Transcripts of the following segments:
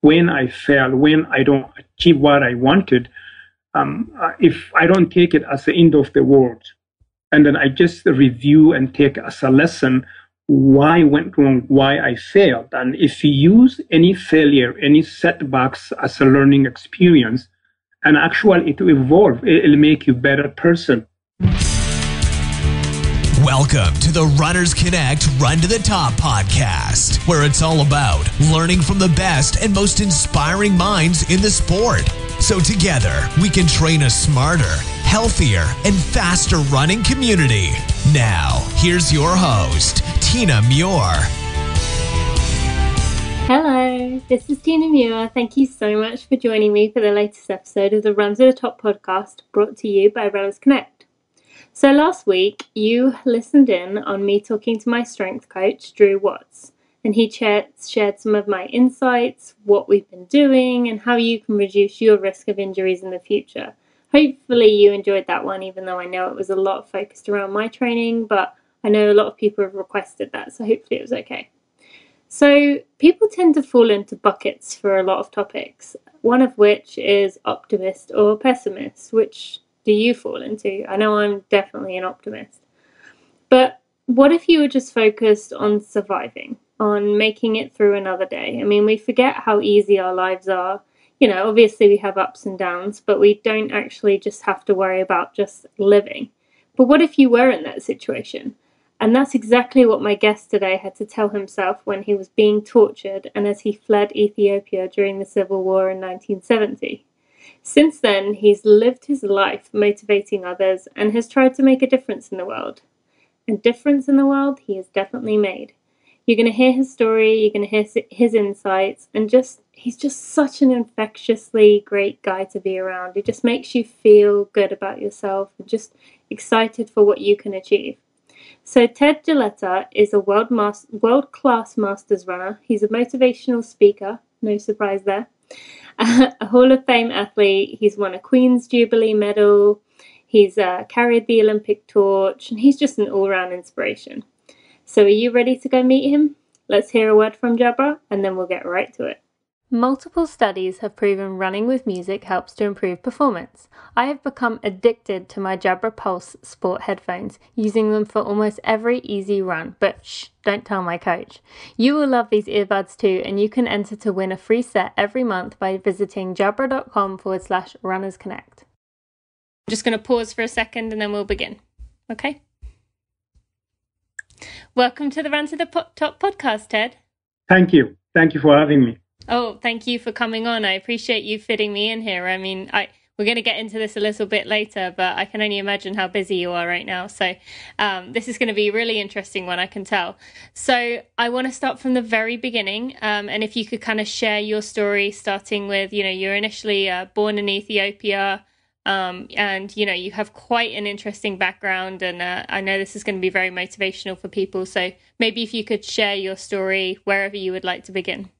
when I fail, when I don't achieve what I wanted, um, uh, if I don't take it as the end of the world, and then I just review and take as a lesson why went wrong, why I failed. And if you use any failure, any setbacks as a learning experience, and actually it will evolve, it'll make you a better person. Welcome to the Runners Connect Run to the Top podcast, where it's all about learning from the best and most inspiring minds in the sport. So together we can train a smarter, healthier, and faster running community. Now, here's your host, Tina Muir. Hello, this is Tina Muir. Thank you so much for joining me for the latest episode of the Run to the Top podcast brought to you by Runners Connect. So last week, you listened in on me talking to my strength coach, Drew Watts, and he shared, some of my insights, what we've been doing, and how you can reduce your risk of injuries in the future. Hopefully, you enjoyed that one, even though I know it was a lot focused around my training, but I know a lot of people have requested that, so hopefully it was okay. So, people tend to fall into buckets for a lot of topics, one of which is optimist or pessimist, which do you fall into? I know I'm definitely an optimist. But what if you were just focused on surviving, on making it through another day? I mean, we forget how easy our lives are. You know, obviously we have ups and downs, but we don't actually just have to worry about just living. But what if you were in that situation? And that's exactly what my guest today had to tell himself when he was being tortured and as he fled Ethiopia during the civil war in 1970. Since then, he's lived his life motivating others and has tried to make a difference in the world. And difference in the world he has definitely made. You're going to hear his story, you're going to hear his insights, and just he's just such an infectiously great guy to be around. He just makes you feel good about yourself and just excited for what you can achieve. So Ted Jaleta is a world mas- world class masters runner. He's a motivational speaker, no surprise there a Hall of Fame athlete. He's won a Queen's Jubilee medal. He's uh, carried the Olympic torch, and he's just an all round inspiration. So, are you ready to go meet him? Let's hear a word from Jabra, and then we'll get right to it. Multiple studies have proven running with music helps to improve performance. I have become addicted to my Jabra Pulse Sport headphones, using them for almost every easy run. But shh, don't tell my coach. You will love these earbuds too, and you can enter to win a free set every month by visiting jabra.com forward slash runners connect. I'm just going to pause for a second and then we'll begin. Okay? Welcome to the Run to the Top podcast, Ted. Thank you. Thank you for having me. Oh, thank you for coming on. I appreciate you fitting me in here. I mean, I we're going to get into this a little bit later, but I can only imagine how busy you are right now. So, um, this is going to be a really interesting one, I can tell. So, I want to start from the very beginning. Um, and if you could kind of share your story, starting with, you know, you're initially uh, born in Ethiopia. Um, and, you know, you have quite an interesting background. And uh, I know this is going to be very motivational for people. So, maybe if you could share your story wherever you would like to begin.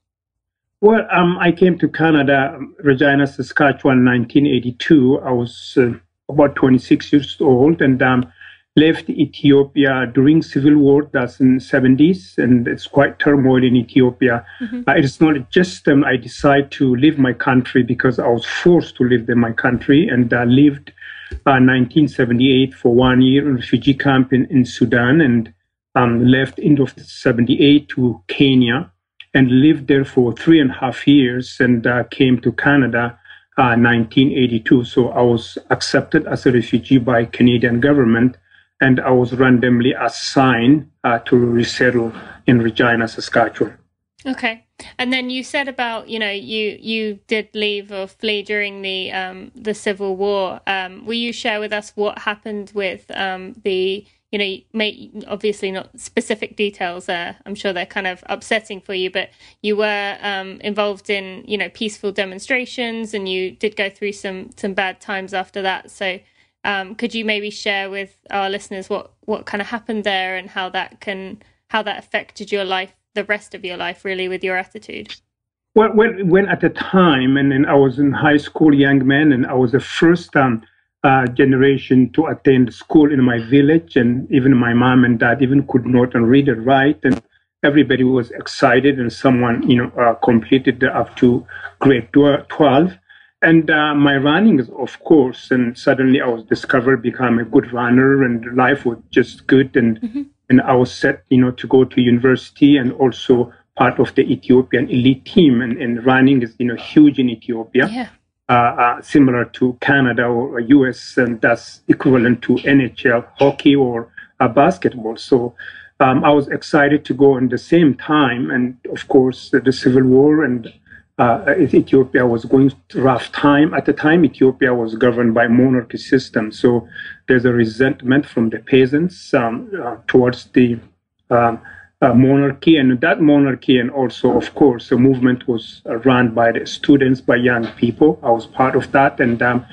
Well, um, I came to Canada, Regina, Saskatchewan, 1982. I was uh, about 26 years old and um, left Ethiopia during civil war. That's in 70s, and it's quite turmoil in Ethiopia. Mm-hmm. Uh, it's not just um, I decided to leave my country because I was forced to leave my country, and I lived uh, 1978 for one year in refugee camp in, in Sudan, and um, left end of 78 to Kenya and lived there for three and a half years and uh, came to Canada uh, 1982. So I was accepted as a refugee by Canadian government and I was randomly assigned uh, to resettle in Regina, Saskatchewan. Okay. And then you said about you know you you did leave or flee during the um, the civil war. Um, will you share with us what happened with um, the you know, may obviously not specific details. I'm sure they're kind of upsetting for you, but you were um, involved in you know peaceful demonstrations, and you did go through some some bad times after that. So, um, could you maybe share with our listeners what what kind of happened there and how that can how that affected your life, the rest of your life, really, with your attitude? Well, when when at the time, and then I was in high school, young man, and I was the first um uh, generation to attend school in my village, and even my mom and dad even could not and read and write. And everybody was excited, and someone, you know, uh, completed up to grade 12. And uh, my running is, of course, and suddenly I was discovered, become a good runner, and life was just good. And mm-hmm. and I was set, you know, to go to university and also part of the Ethiopian elite team. And, and running is, you know, huge in Ethiopia. Yeah. Uh, uh, similar to Canada or US, and that's equivalent to NHL hockey or uh, basketball. So um, I was excited to go in the same time, and of course the civil war and uh, Ethiopia was going rough time. At the time, Ethiopia was governed by monarchy system, so there's a resentment from the peasants um, uh, towards the um, uh, monarchy, and that monarchy, and also, of course, the movement was run by the students, by young people. I was part of that, and um,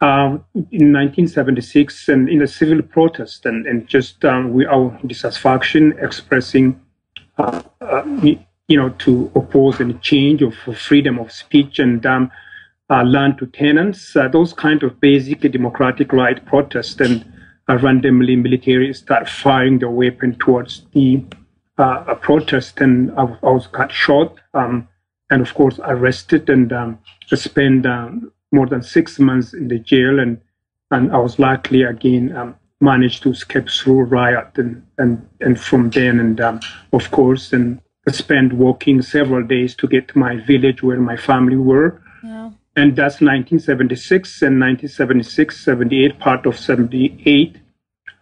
uh, in 1976, and in a civil protest, and, and just um, we our dissatisfaction expressing, uh, uh, you know, to oppose any change of freedom of speech and um, uh, land to tenants, uh, those kind of basic democratic right protests, and randomly military start firing the weapon towards the uh, a protest, and I, I was cut short, um, and of course arrested, and um, spent um, more than six months in the jail, and and I was luckily again um, managed to escape through riot, and and and from then, and um, of course, and I spent walking several days to get to my village where my family were. Yeah. And that's 1976 and 1976, 78, part of 78.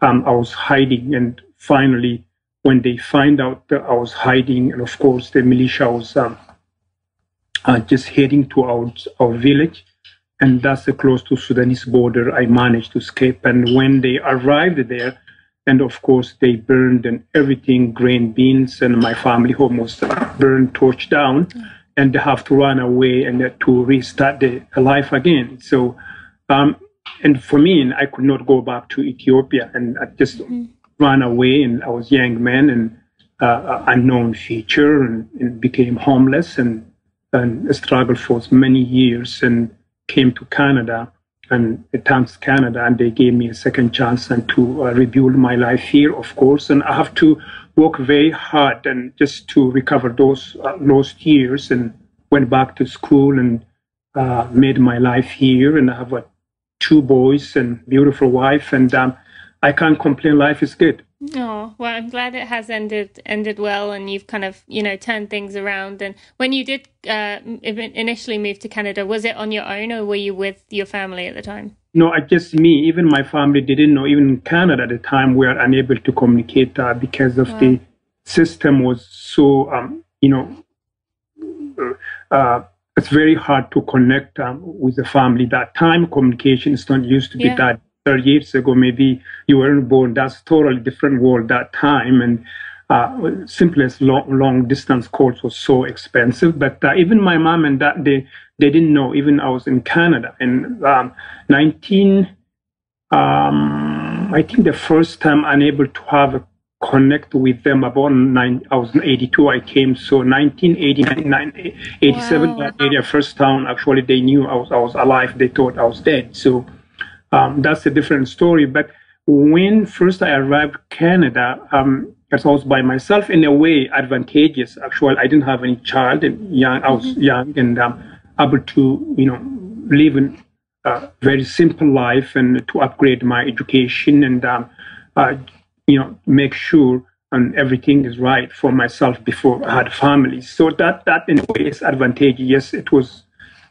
Um, I was hiding, and finally, when they find out that I was hiding, and of course the militia was um, uh, just heading to our, our village, and that's close to Sudanese border. I managed to escape, and when they arrived there, and of course they burned and everything, grain beans, and my family home was burned, torched down, and they have to run away and uh, to restart the life again. So, um, and for me, I could not go back to Ethiopia, and I just. Mm-hmm ran away and I was a young man and uh, unknown future and, and, became homeless and, and struggled for many years and came to Canada and thanks Canada and they gave me a second chance and to uh, rebuild my life here, of course. And I have to work very hard and just to recover those uh, lost years and went back to school and uh, made my life here. And I have two boys and beautiful wife and um, I can't complain. Life is good. Oh well, I'm glad it has ended ended well, and you've kind of you know turned things around. And when you did uh, initially move to Canada, was it on your own, or were you with your family at the time? No, I just me. Even my family didn't know. Even in Canada at the time, we were unable to communicate uh, because of wow. the system was so um, you know. Uh, it's very hard to connect um, with the family. That time communication is not used to be yeah. that 30 years ago, maybe you weren't born. That's totally different world that time. And uh, simplest long, long distance calls was so expensive. But uh, even my mom and dad, they, they didn't know. Even I was in Canada in um, 19, um, I think the first time unable to have a connect with them about nine, I was 82, I came. So 1989, 87, wow. that area, first town, actually they knew I was, I was alive. They thought I was dead. So um, that's a different story. But when first I arrived Canada, um, I was by myself in a way advantageous. Actually, I didn't have any child and young. I was mm-hmm. young and um, able to, you know, live in a very simple life and to upgrade my education and, um, uh, you know, make sure and everything is right for myself before I had family. So that that in a way is advantageous. Yes, it was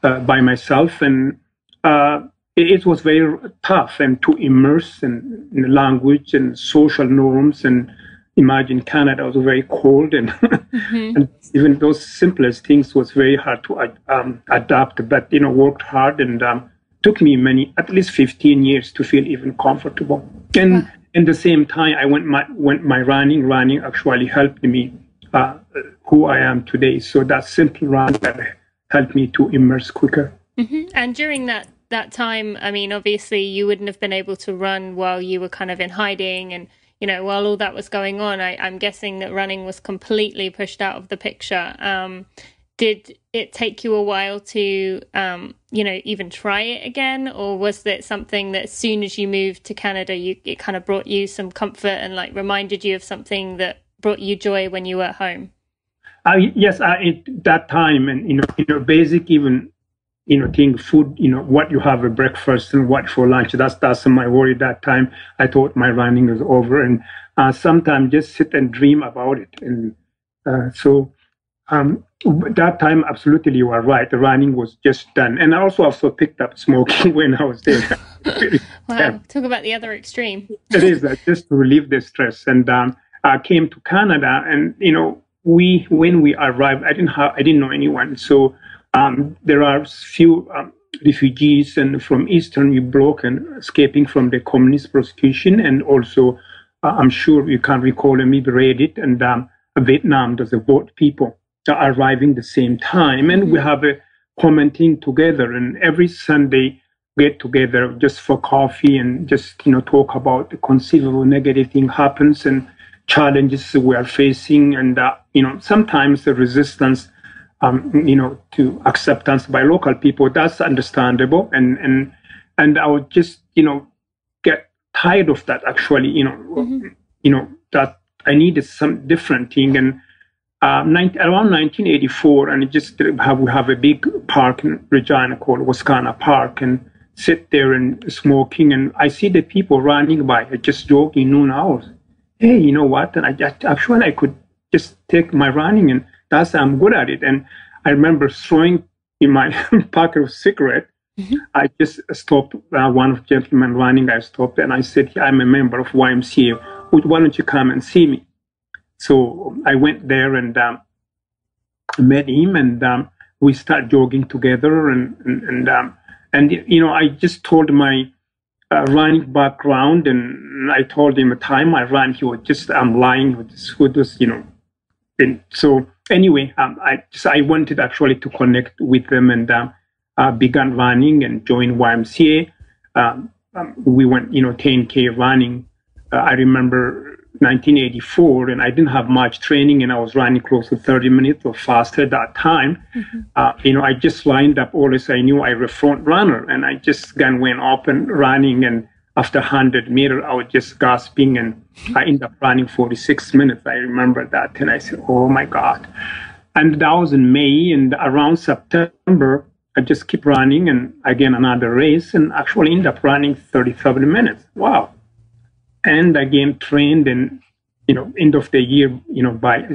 uh, by myself and. Uh, it was very tough and to immerse in, in language and social norms and imagine Canada was very cold and, mm-hmm. and even those simplest things was very hard to um, adapt. But you know, worked hard and um, took me many, at least 15 years to feel even comfortable. And wow. in the same time, I went my went my running. Running actually helped me uh, who I am today. So that simple run that helped me to immerse quicker. Mm-hmm. And during that that time, I mean, obviously you wouldn't have been able to run while you were kind of in hiding and, you know, while all that was going on, I, am guessing that running was completely pushed out of the picture. Um, did it take you a while to, um, you know, even try it again? Or was it something that as soon as you moved to Canada, you, it kind of brought you some comfort and like reminded you of something that brought you joy when you were at home? Uh, yes, uh, at that time, and you know, you know, basic even, you know, thing, food, you know, what you have for breakfast and what for lunch. That's that's my worry. That time, I thought my running was over, and uh, sometimes just sit and dream about it, and uh, so. Um, that time, absolutely, you are right. The running was just done, and I also also picked up smoking when I was there. wow! Talk about the other extreme. it is that just to relieve the stress, and um, I came to Canada, and you know, we when we arrived, I didn't have I didn't know anyone, so um, there are few um, refugees and from Eastern Bloc and escaping from the communist persecution, and also uh, I'm sure you can recall and maybe read it, and um, Vietnam does a boat people are arriving the same time, and we have a commenting together, and every Sunday get together just for coffee and just you know talk about the conceivable negative thing happens and challenges we are facing, and uh, you know sometimes the resistance, um, you know, to acceptance by local people. That's understandable, and and and I would just you know get tired of that. Actually, you know, mm-hmm. you know that I needed some different thing, and uh, 19, around 1984, and just have we have a big park in Regina called Wascana Park, and sit there and smoking, and I see the people running by, just jogging noon hours hey, you know what? And I just, actually I could just take my running and that's I'm good at it. And I remember throwing in my pocket of cigarette. Mm-hmm. I just stopped uh, one of gentlemen running. I stopped and I said, I'm a member of YMCA. Why don't you come and see me? So I went there and um, met him and um, we started jogging together and and and, um, and you know I just told my uh, running background, and I told him the time I ran, he was just, I'm lying with with this, you know. And so anyway, um, I just, I wanted actually to connect with them and uh, uh, began running and joined YMCA. Um, um, we went, you know, 10K running. Uh, I remember 1984, and I didn't have much training, and I was running close to 30 minutes or faster that time. Mm-hmm. Uh, you know, I just lined up always. I knew I was a front runner, and I just then went up and running. And after 100 meters, I was just gasping, and. I ended up running 46 minutes. I remember that, and I said, "Oh my God!" And that was in May, and around September, I just keep running, and again another race, and actually end up running 37 minutes. Wow! and again trained and you know end of the year you know by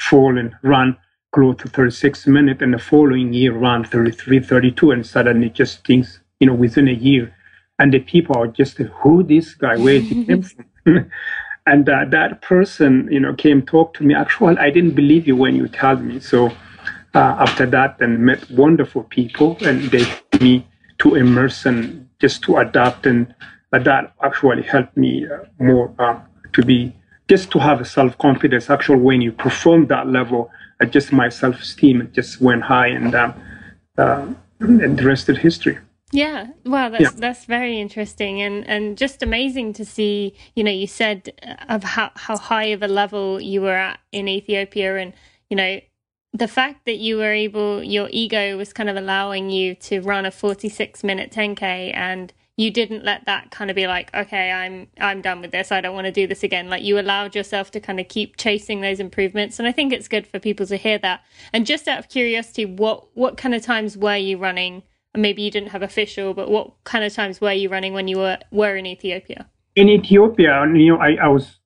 fall and run close to 36 minutes and the following year run 33 32 and suddenly just things you know within a year and the people are just who this guy where he came from and uh, that person you know came talk to me actually i didn't believe you when you told me so uh, after that and met wonderful people and they helped me to immerse and just to adapt and that actually helped me uh, more uh, to be just to have a self confidence. Actually, when you perform that level, just my self esteem just went high, and um, uh, and the rest is history. Yeah, wow, that's yeah. that's very interesting and and just amazing to see. You know, you said uh, of how how high of a level you were at in Ethiopia, and you know the fact that you were able, your ego was kind of allowing you to run a forty six minute ten k and you didn't let that kind of be like okay i'm i'm done with this i don't want to do this again like you allowed yourself to kind of keep chasing those improvements and i think it's good for people to hear that and just out of curiosity what what kind of times were you running maybe you didn't have official but what kind of times were you running when you were were in ethiopia? In ethiopia you know i, I was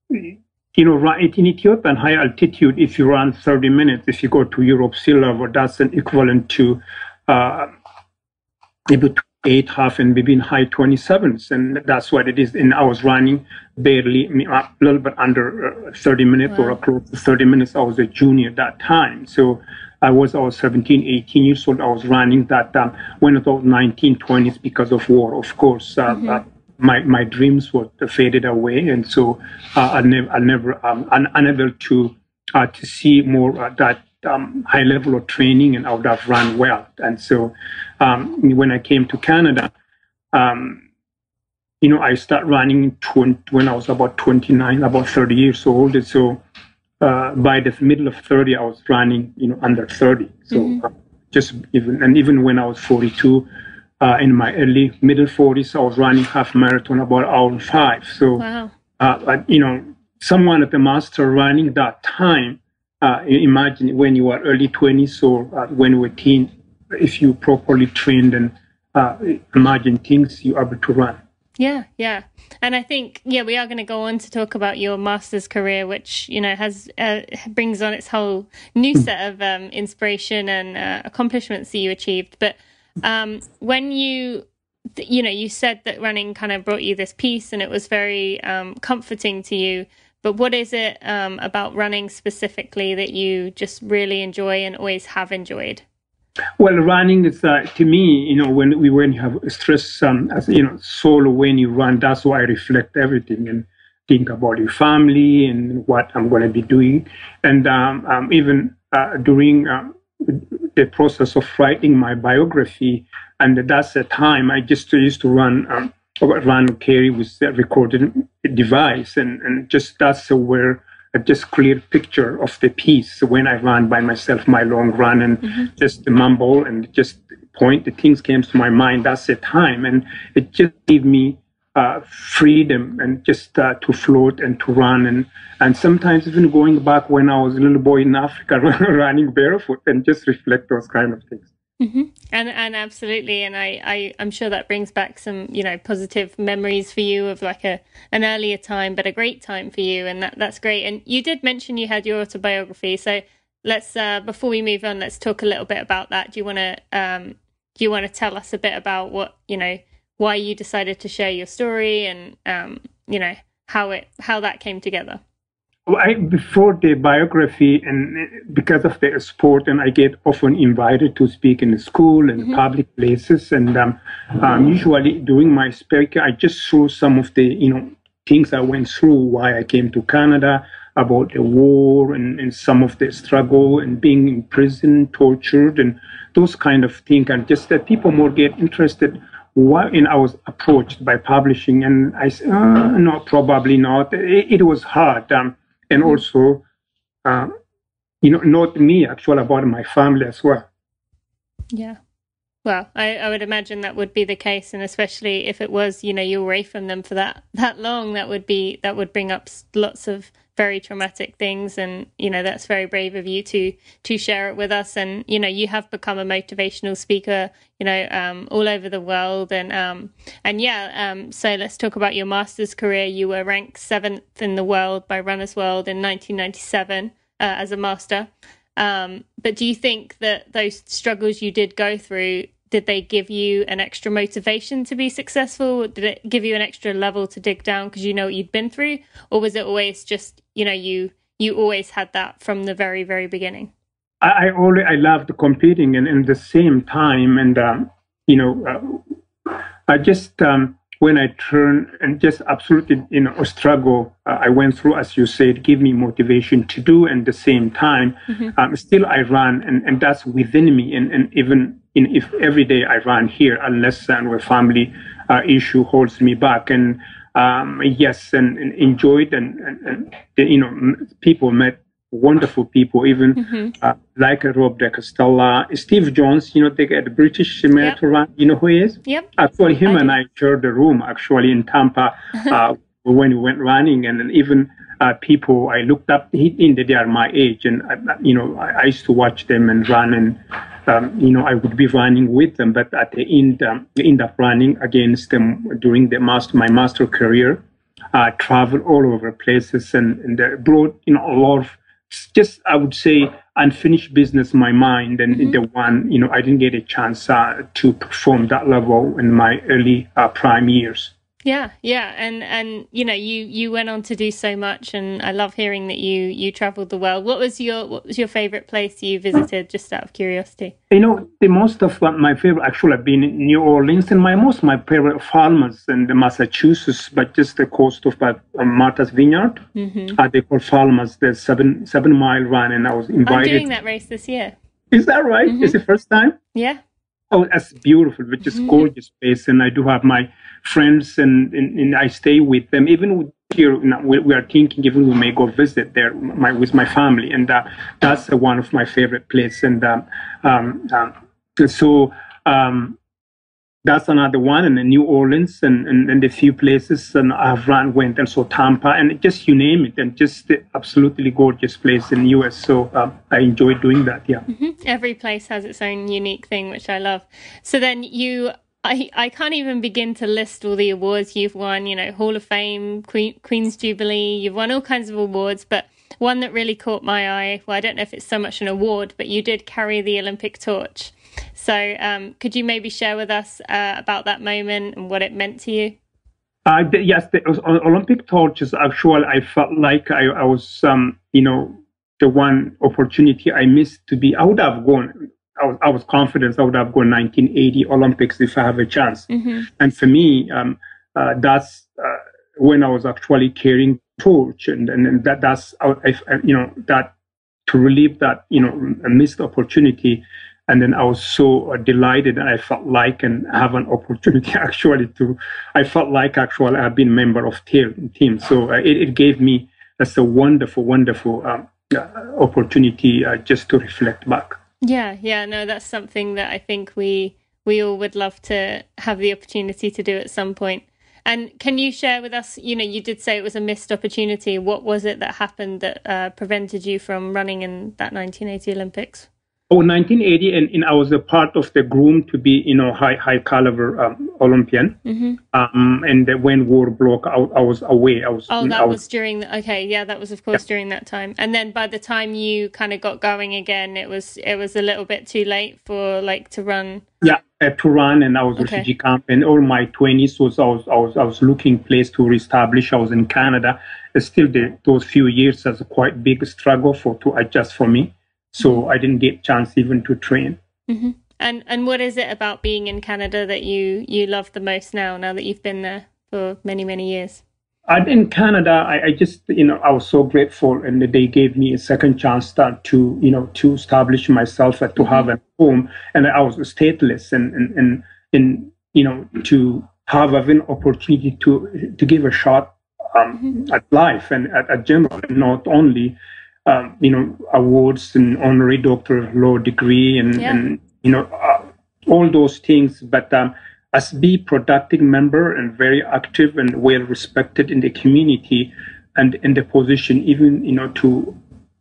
you know, right in Ethiopia, and high altitude, if you run 30 minutes, if you go to Europe sea level, that's an equivalent to uh, maybe eight half and maybe in high 27s and that's what it is. And i was running barely a little bit under uh, 30 minutes wow. or close to 30 minutes. I was a junior at that time. So i was i was 17 18 years old i was running that um, when it was 19 20s because of war of course uh, mm-hmm. uh, my my dreams were faded away and so uh, i never i never um, unable to uh, to see more uh, that um, high level of training and I would have run well. And so um, when I came to Canada, um, you know, I start running 20, when I was about 29, about 30 years old. And so uh, by the middle of 30, I was running, you know, under 30. So mm-hmm. uh, just even, and even when I was 42, uh, in my early middle 40s, I was running half marathon about hour and five. So, wow. Uh, you know, someone at the master running that time, uh, imagine when you are early 20s or uh, when you were teen, if you properly trained and uh, imagine things you are able to run. Yeah, yeah. And I think, yeah, we are going to go on to talk about your master's career, which, you know, has uh, brings on its whole new hmm. set of um, inspiration and uh, accomplishments that you achieved. But um, when you, you know, you said that running kind of brought you this peace and it was very um, comforting to you. But what is it um, about running specifically that you just really enjoy and always have enjoyed? Well, running is uh, to me, you know, when we when you have stress, um, as you know, solo when you run, that's why I reflect everything and think about your family and what I'm going to be doing, and um, um, even uh, during uh, the process of writing my biography, and that's the time I just used to run. Um, run carry with a recording device, and, and just that's where a just clear picture of the piece when I ran by myself my long run and mm-hmm. just mumble and just point the things came to my mind. That's the time, and it just gave me uh, freedom and just uh, to float and to run and and sometimes even going back when I was a little boy in Africa running barefoot and just reflect those kind of things. Mm-hmm. And and absolutely, and I, I I'm sure that brings back some you know positive memories for you of like a an earlier time, but a great time for you, and that that's great. And you did mention you had your autobiography, so let's uh, before we move on, let's talk a little bit about that. Do you want to um do you want to tell us a bit about what you know why you decided to share your story and um you know how it how that came together? I, before the biography and uh, because of the sport and I get often invited to speak in the school and mm-hmm. public places and um, um, usually during my speaking I just show some of the you know things I went through why I came to Canada about the war and, and some of the struggle and being in prison tortured and those kind of things and just that people more get interested why and I was approached by publishing and I said uh, no probably not it, it was hard um, and also, uh, you know, not me, actually, about my family as well. Yeah. Well, I, I would imagine that would be the case, and especially if it was, you know, you were away from them for that that long, that would be that would bring up lots of very traumatic things and you know that's very brave of you to to share it with us. And you know you have become a motivational speaker you know um, all over the world. And um, and yeah um, so let's talk about your master's career. You were ranked seventh in the world by runners world in 1997 uh, as a master. Um, but do you think that those struggles you did go through did they give you an extra motivation to be successful? Did it give you an extra level to dig down because you know what you'd been through, or was it always just you know you you always had that from the very very beginning? I, I always I loved competing, and in the same time, and um, you know, uh, I just um, when I turned and just absolutely you know a struggle uh, I went through, as you said, give me motivation to do, and the same time, mm-hmm. um, still I run, and and that's within me, and and even in, if every day I run here, unless and family uh, issue holds me back. And um, yes, and, and enjoyed, and, and, and, you know, people met wonderful people, even mm-hmm. uh, like Rob de Castella, Steve Jones, you know, the, the British marathon yep. you know who he is? Yep. Actually, him I and I shared the room actually in Tampa uh, when we went running, and then even uh, people I looked up, in they are my age, and uh, you know, I, I, used to watch them and run and um, you know, I would be running with them, but at the end, um, end up running against them during the master, my master career. Uh, travel all over places and, and uh, brought, you know, a lot of just, I would say, unfinished business in my mind. And mm-hmm. the one, you know, I didn't get a chance uh, to perform that level in my early uh, prime years. Yeah, yeah, and and you know you you went on to do so much, and I love hearing that you you traveled the world. What was your what was your favorite place you visited? Just out of curiosity. You know, the most of my favorite actually have been in New Orleans, and my most my favorite Falmouth in the Massachusetts, but just the coast of uh, Martha's Vineyard. Mm-hmm. Uh, they call Falmouth the seven seven mile run, and I was invited. I'm doing that race this year. Is that right? Mm-hmm. Is the first time? Yeah. Oh, that's beautiful, which is mm-hmm. gorgeous place. And I do have my friends and, and, and I stay with them. Even here, you know, we, we, are thinking even we may go visit there my, with my family. And uh, that's uh, one of my favorite places. And um, um, um, so um, that's another one, and New Orleans, and, and, and a few places, and I've run, went, and so Tampa, and just you name it, and just absolutely gorgeous place in the US. So um, I enjoy doing that. Yeah. Mm-hmm. Every place has its own unique thing, which I love. So then you I, I can't even begin to list all the awards you've won, you know, Hall of Fame, Queen, Queen's Jubilee, you've won all kinds of awards, but one that really caught my eye, well, I don't know if it's so much an award, but you did carry the Olympic torch. So um, could you maybe share with us uh, about that moment and what it meant to you? Uh, the, yes, the Olympic torches. actually, I felt like I, I was, um, you know, the one opportunity I missed to be, I would have gone I was, I was confident I would have gone 1980 Olympics if I have a chance. Mm-hmm. And for me, um, uh, that's uh, when I was actually carrying torch, and, and, and that that's I, I, you know that to relieve that you know missed opportunity. And then I was so uh, delighted, and I felt like and have an opportunity actually to. I felt like actually I've been a member of team. team. So uh, it, it gave me that's a wonderful, wonderful um, uh, opportunity uh, just to reflect back. Yeah, yeah, no, that's something that I think we we all would love to have the opportunity to do at some point. And can you share with us? You know, you did say it was a missed opportunity. What was it that happened that uh, prevented you from running in that 1980 Olympics? Oh, 1980, and, and I was a part of the groom to be, you know, high high caliber um, Olympian. Mm-hmm. Um, and when war broke out, I was away. I was. Oh, that I was, was, during. The, okay, yeah, that was of course yeah. during that time. And then by the time you kind of got going again, it was it was a little bit too late for like to run. Yeah, uh, to run, and I was okay. refugee camp, and all my 20s was I was I was I was looking place to reestablish. I was in Canada. Still, the, those few years was a quite big struggle for to adjust for me so mm-hmm. I didn't get chance even to train. Mm-hmm. And and what is it about being in Canada that you you love the most now? Now that you've been there for many many years. in Canada, I, I, just you know I was so grateful, and they gave me a second chance to, to you know to establish myself and to mm-hmm. have a home, and I was stateless, and and and, and you know to have an opportunity to to give a shot um, mm-hmm. at life and at, at general, not only um, you know, awards and honorary doctor of law degree and, yeah. and you know, uh, all those things. But um, as be productive member and very active and well respected in the community and in the position, even, you know, to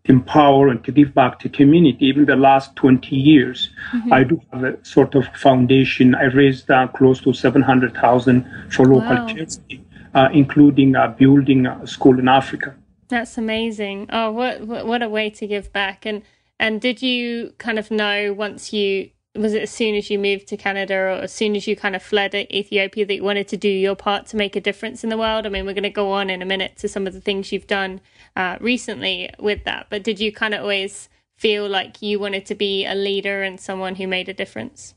empower and to give back to community. Even the last 20 years, mm-hmm. I do have a sort of foundation. I raised uh, close to 700,000 for local wow. charity, uh, including uh, building a school in Africa. That's amazing. Oh, what, what a way to give back. And and did you kind of know once you was it as soon as you moved to Canada or as soon as you kind of fled Ethiopia that you wanted to do your part to make a difference in the world? I mean, we're going to go on in a minute to some of the things you've done uh, recently with that, but did you kind of always feel like you wanted to be a leader and someone who made a difference?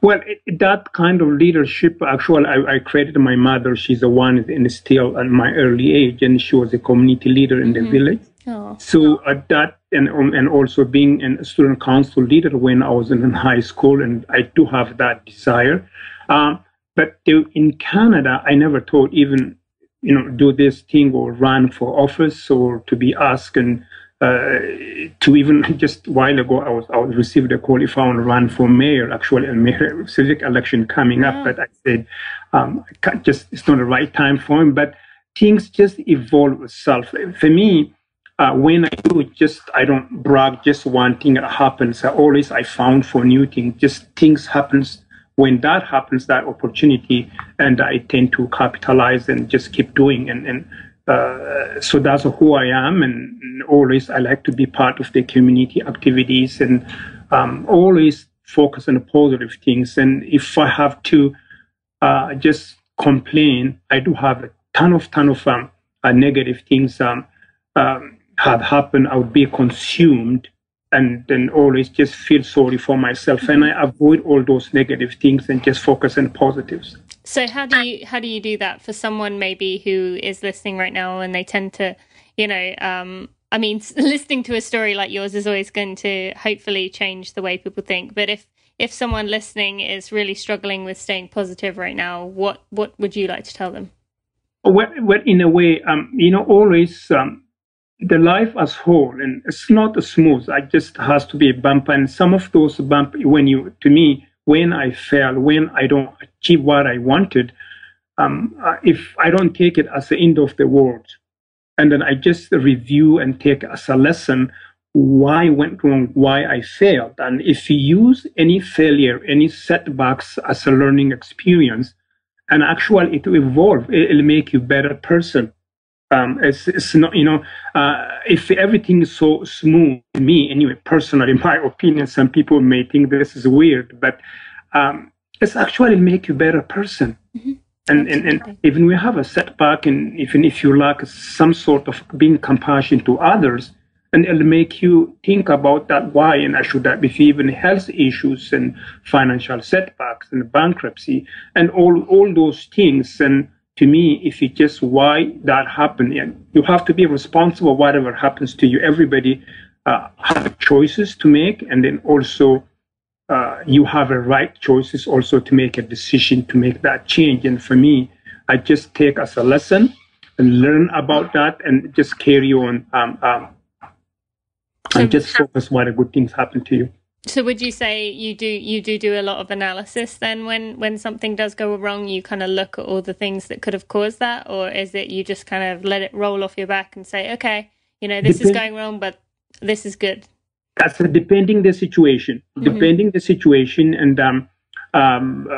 Well, it, that kind of leadership, actually, I, I credited my mother. She's the one instilled at my early age, and she was a community leader in the mm-hmm. village. Oh. So at that, and um, and also being a student council leader when I was in high school, and I do have that desire. Um, but in Canada, I never thought even you know do this thing or run for office or to be asked and uh, to even just a while ago, I was I received a call if I want to run for mayor, actually, a mayor civic election coming up. But I said, um, I can't just it's not the right time for him. But things just evolve itself. For me, uh, when I do just I don't brag just one thing that happens. I always I found for new things. Just things happens when that happens, that opportunity, and I tend to capitalize and just keep doing and and uh, so that's who I am, and always I like to be part of the community activities and um, always focus on the positive things. And if I have to uh, just complain, I do have a ton of ton of um, uh, negative things um, um have happened. I would be consumed and then always just feel sorry for myself, and I avoid all those negative things and just focus on positives. So how do you how do you do that for someone maybe who is listening right now and they tend to, you know, um, I mean, listening to a story like yours is always going to hopefully change the way people think. But if if someone listening is really struggling with staying positive right now, what what would you like to tell them? Well, well in a way, um, you know, always um, the life as whole, and it's not smooth. It just has to be a bump, and some of those bump when you, to me, when I fail, when I don't achieve what I wanted, um, if I don't take it as the end of the world, and then I just review and take as a lesson why I went wrong, why I failed. And if you use any failure, any setbacks as a learning experience, and actually it will evolve, it'll make you better person. Um, it's, it's not, you know, uh, if everything is so smooth, me anyway, personally, in my opinion, some people may think this is weird, but um, it's actually make you a better person. Mm-hmm. And, and, and even we have a setback, and even if you lack some sort of being compassion to others, and it'll make you think about that why and I should that if even health issues and financial setbacks and bankruptcy and all all those things and to me if it's just why that happened and you have to be responsible whatever happens to you. Everybody uh, have choices to make and then also uh, you have a right choices also to make a decision to make that change. And for me i just take as a lesson and learn about that and just carry on. Um, um, and just focus why the good things happen to you. So would you say you do you do do a lot of analysis then when when something does go wrong you kind of look at all the things that could have caused that? Or is it you just kind of let it roll off your back and say okay you know this Dep- is going wrong but this is good that's depending the situation. Mm-hmm. depending the situation and um um uh,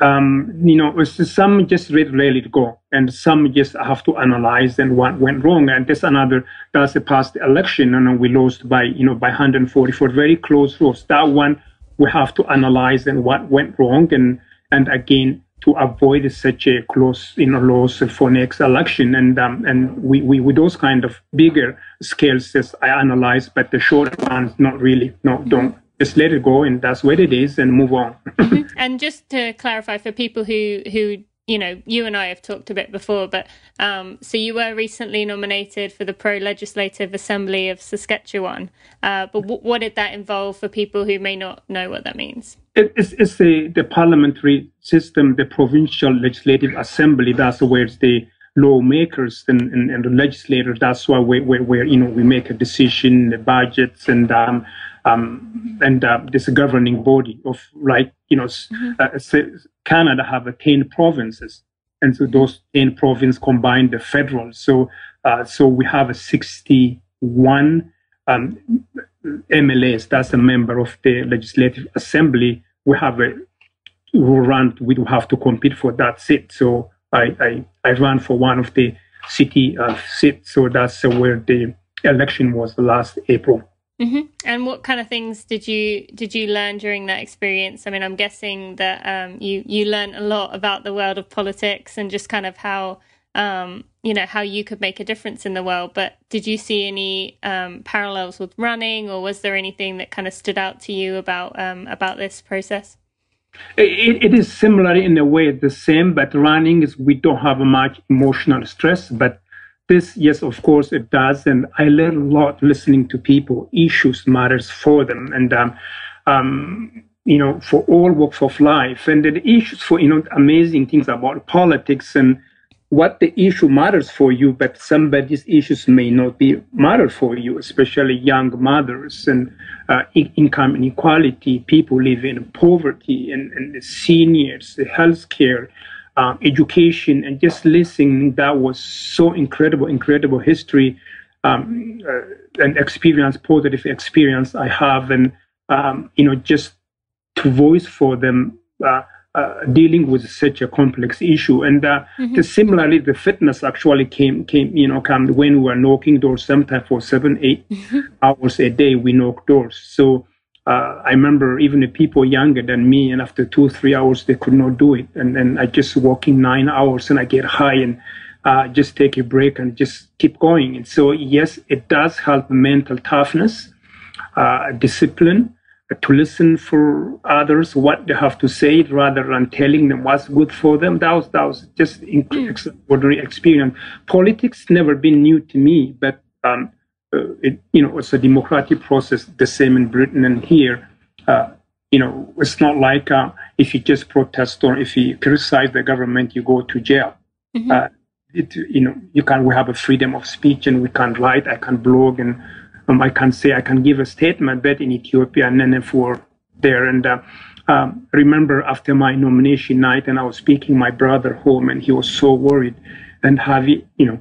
um, you know, some just let it go, and some just have to analyze and what went wrong. And there's another, that's the past election, and we lost by, you know, by 144, very close votes. That one we have to analyze and what went wrong, and and again to avoid such a close, you know, loss for next election. And um, and we, we with those kind of bigger scales, as I analyze, but the short ones, not really. No, don't just let it go and that's what it is and move on. Mm-hmm. and just to clarify for people who who you know you and i have talked a bit before but um, so you were recently nominated for the pro legislative assembly of saskatchewan. Uh, but w- what did that involve for people who may not know what that means? It, it's, it's the, the parliamentary system the provincial legislative assembly that's where it's the lawmakers and, and, and the legislators that's why we, we, where you know we make a decision the budgets and um, um, and uh, this governing body of like you know mm-hmm. uh, Canada have ten provinces, and so those ten provinces combine the federal. So uh, so we have a sixty-one um, MLAs. That's a member of the Legislative Assembly. We have a who run. We do have to compete for that seat. So I I, I ran for one of the city uh, seats. So that's where the election was last April. Mm-hmm. And what kind of things did you did you learn during that experience? I mean, I'm guessing that um, you you learned a lot about the world of politics and just kind of how um, you know how you could make a difference in the world. But did you see any um, parallels with running, or was there anything that kind of stood out to you about um, about this process? It, it is similar in a way, the same. But running is we don't have much emotional stress, but this, yes, of course it does. And I learn a lot listening to people. Issues matters for them. And, um, um, you know, for all walks of life. And the issues for, you know, amazing things about politics and what the issue matters for you, but somebody's issues may not be matter for you, especially young mothers and uh, income inequality, people living in poverty and, and seniors, the healthcare, um, education and just listening. That was so incredible, incredible history um, uh, and experience, positive experience I have, and um, you know, just to voice for them. Uh, uh, dealing with such a complex issue, and uh, mm-hmm. the, similarly, the fitness actually came came you know come when we were knocking doors, sometimes for seven eight mm-hmm. hours a day we knock doors. So uh, I remember even the people younger than me, and after two, three hours, they could not do it. And then I just walking nine hours and I get high and uh, just take a break and just keep going. And so, yes, it does help mental toughness, uh, discipline, to listen for others, what they have to say, rather than telling them what's good for them. That was, that was just extraordinary experience. Politics never been new to me, but um, uh, it, you know, it's a democratic process, the same in Britain and here. Uh, you know, it's not like uh, if you just protest or if you criticize the government, you go to jail. Mm-hmm. Uh, it, you know, you can. We have a freedom of speech, and we can write. I can blog, and um, I can say I can give a statement. But in Ethiopia, and then for there. And uh, um, remember after my nomination night, and I was speaking my brother home, and he was so worried. And Javi, you know,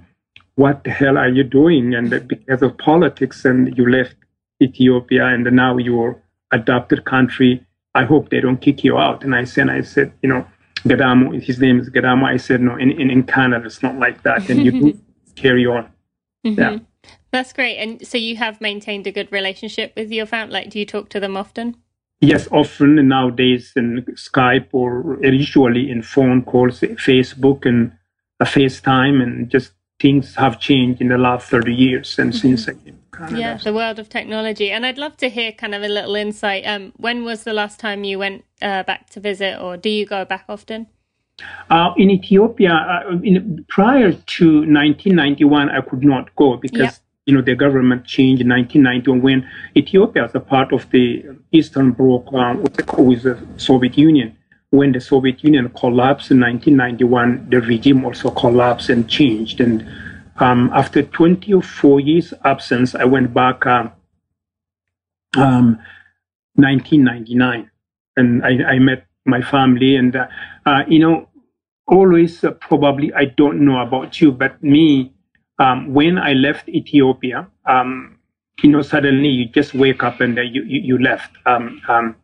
what the hell are you doing? And because of politics, and you left Ethiopia, and now you're adopted country. I hope they don't kick you out. And I said, I said, you know, Gadamo, his name is Gadamo. I said, no, in, in, in Canada, it's not like that. And you carry on. Mm-hmm. Yeah. That's great. And so you have maintained a good relationship with your family. Like, do you talk to them often? Yes, often nowadays in Skype or usually in phone calls, Facebook and a FaceTime, and just things have changed in the last 30 years and mm-hmm. since I came Canada. Yeah, the world of technology. And I'd love to hear kind of a little insight. Um, when was the last time you went uh, back to visit, or do you go back often? Uh, in Ethiopia, uh, in, prior to 1991, I could not go because yep. You know the government changed in 1991 when Ethiopia was a part of the Eastern Bloc uh, with the Soviet Union. When the Soviet Union collapsed in 1991, the regime also collapsed and changed. And um, after 24 years absence, I went back um, um, 1999, and I, I, met my family. And uh, uh, you know, always uh, probably I don't know about you, but me, um, when I left Ethiopia, um, you know, suddenly you just wake up and uh, you, you, left um, um,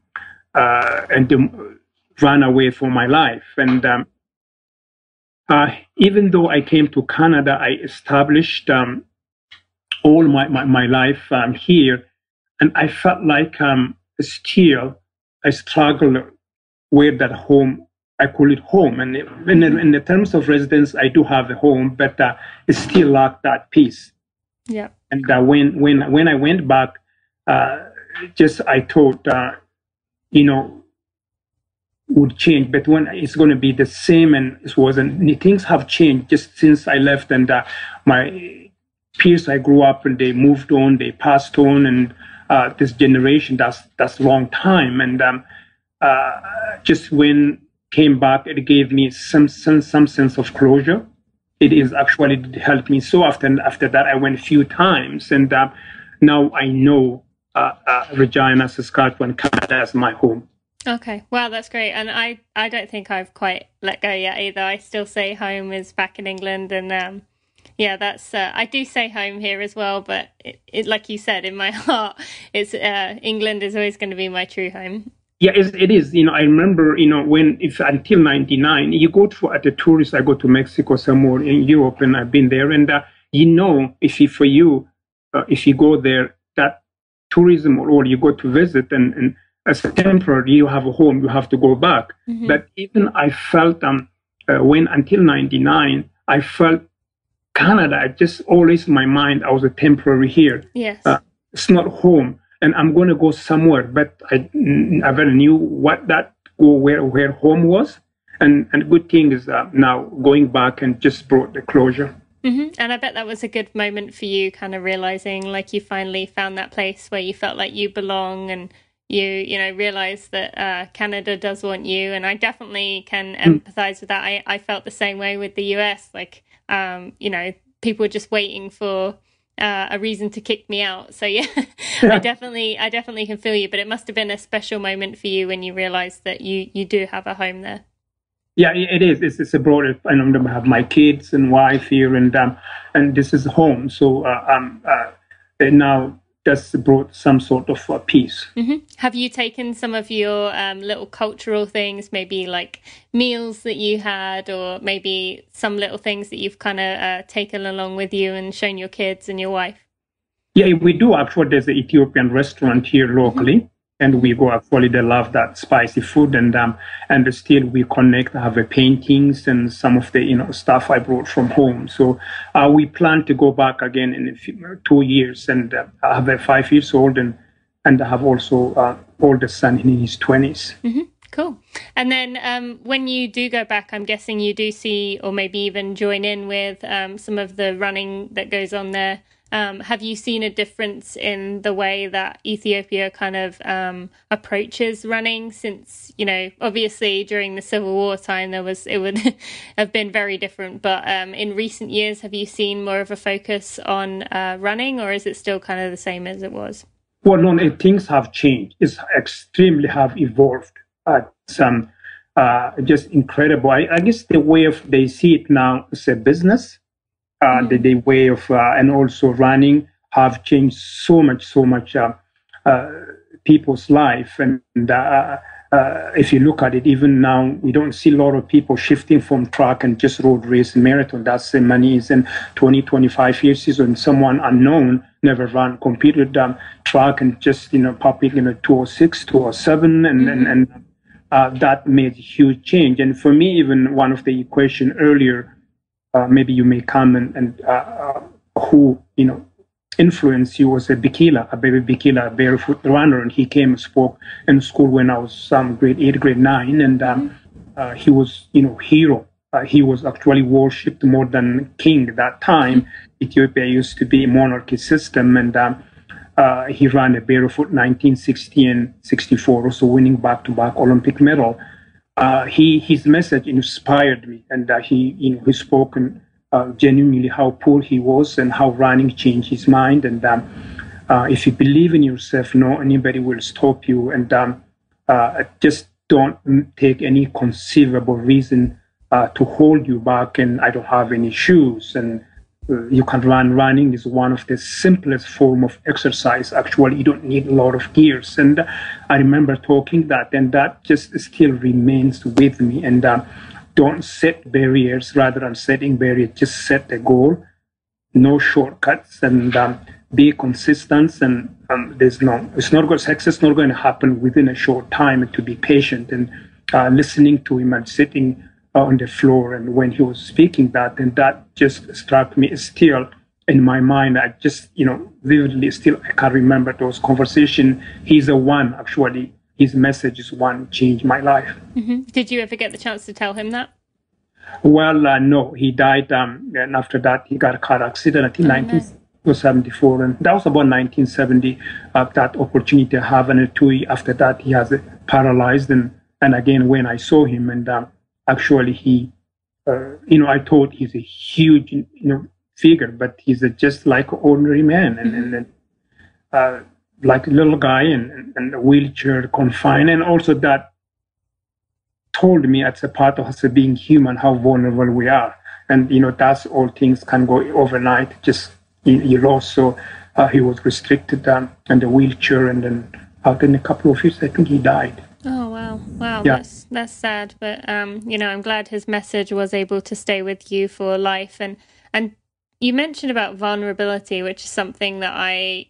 uh, and um, ran away for my life. And um, uh, even though I came to Canada, I established all my, my, my life here, and I felt like still I struggle with that home I call it home. And in, in the terms of residence, I do have a home, but uh, it still lacked that piece. Yeah. And uh, when when when I went back, uh, just I thought, uh, you know, would change, but when it's going to be the same, and it wasn't. Things have changed just since I left, and uh, my peers I grew up and they moved on, they passed on, and uh, this generation that's that's long time, and um, just when came back, it gave me some, some, some sense of closure. It is actually it helped me so often. After that, I went a few times, and uh, now I know uh, uh, Regina, Saskatchewan, Canada as my home. Okay, wow, that's great. And I, I don't think I've quite let go yet either. I still say home is back in England, and um, yeah, that's uh, I do say home here as well. But it, it, like you said, in my heart, it's uh, England is always going to be my true home. Yeah, it is. You know, I remember, you know, when if until '99, you go to at a tourist, I go to Mexico somewhere in Europe, and I've been there, and uh, you know, if you, for you, uh, if you go there, that tourism or, or you go to visit, and, and as a temporary, you have a home, you have to go back. Mm-hmm. But even I felt um uh, when until '99, I felt Canada. I just always in my mind, I was a temporary here. Yes, uh, it's not home and I'm going to go somewhere, but I never knew what that where where home was. And and good thing is uh, now going back and just brought the closure. Mm-hmm. And I bet that was a good moment for you, kind of realizing like you finally found that place where you felt like you belong and you you know realize that uh, Canada does want you. And I definitely can mm. empathize with that. I I felt the same way with the US. Like um, you know people were just waiting for uh, a reason to kick me out. So yeah, I definitely, I definitely can feel you. But it must have been a special moment for you when you realised that you you do have a home there. Yeah, it is. It's, it's a broad. I'm going to have my kids and wife here, and um, and this is home. So uh, um, uh, now that's brought some sort of uh, peace. Mm-hmm. Have you taken some of your um, little cultural things, maybe like meals that you had, or maybe some little things that you've kind of uh, taken along with you and shown your kids and your wife? Yeah, we do. Actually, there's an Ethiopian restaurant here locally. Mm-hmm and we go actually they love that spicy food and um and still we connect I have a paintings and some of the you know stuff i brought from home so uh, we plan to go back again in few, two years and uh, i have a five years old and and i have also uh, older son in his 20s mm-hmm. Cool. And then um, when you do go back, I'm guessing you do see, or maybe even join in with um, some of the running that goes on there um, have you seen a difference in the way that Ethiopia kind of um, approaches running? Since you know, obviously during the civil war time, there was it would have been very different. But um, in recent years, have you seen more of a focus on uh, running, or is it still kind of the same as it was? well, no, things have changed. It's extremely have evolved. Uh, some uh, just incredible. I, I, guess the way of they see it now is a business. Uh, mm-hmm. the, the way of uh, and also running have changed so much, so much uh, uh, people's life. And uh, uh, if you look at it, even now, we don't see a lot of people shifting from track and just road race and marathon. That's the money is in 20, 25 years someone unknown never run, competed um, track and just, you know, popping in a 206, 207, and, mm-hmm. and, and uh, that made a huge change. And for me, even one of the equation earlier, uh, maybe you may come and, and uh, uh who, you know, influence you was a Bikila, Abebe Bikila, a barefoot runner, and he came and spoke in school when I was some um, grade eight, grade nine, and um, uh, he was, you know, hero. Uh, he was actually worshipped more than king at that time. Ethiopia used to be a monarchy system, and um, he ran a barefoot 1960 and 64, also winning back-to-back Olympic medal. Uh, he his message inspired me, and uh, he you know he spoke and uh, genuinely how poor he was and how running changed his mind. And um, uh, if you believe in yourself, no anybody will stop you. And um, uh, just don't take any conceivable reason uh, to hold you back. And I don't have any shoes. And uh, you can run. Running is one of the simplest form of exercise. Actually, you don't need a lot of gears. And I remember talking that, and that just still remains with me. And um, don't set barriers rather than setting barriers just set a goal no shortcuts and um, be consistent and um, there's no it's not going success not going to happen within a short time to be patient and uh, listening to him and sitting on the floor and when he was speaking that and that just struck me still in my mind i just you know vividly still i can remember those conversation he's the one actually his message is one changed my life. Mm-hmm. Did you ever get the chance to tell him that? Well, uh, no, he died, um, and after that he got a car accident. I think oh, 1974, and that was about 1970. Uh, that opportunity to have, and two after that he has paralyzed, and and again when I saw him, and um, actually he, uh, you know, I thought he's a huge, you know, figure, but he's a, just like ordinary man, and mm-hmm. and. Uh, like a little guy and, and a wheelchair confined, and also that told me as a part of us being human how vulnerable we are. And you know, that's all things can go overnight. Just you, you lost. So uh, he was restricted um, and the wheelchair, and then out in a couple of years, I think he died. Oh wow, wow, yeah. that's that's sad. But um, you know, I'm glad his message was able to stay with you for life. And and you mentioned about vulnerability, which is something that I